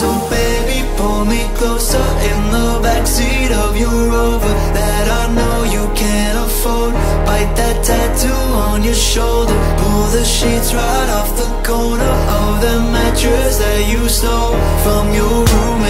So baby, pull me closer in the backseat of your Rover that I know you can't afford. Bite that tattoo on your shoulder. Pull the sheets right off the corner of the mattress that you stole from your roommate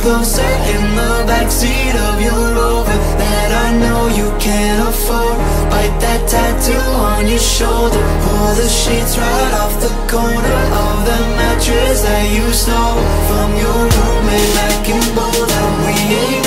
Closer in the backseat of your Rover that I know you can't afford. Bite that tattoo on your shoulder. Pull the sheets right off the corner of the mattress that you stole from your roommate back in Boulder. We ain't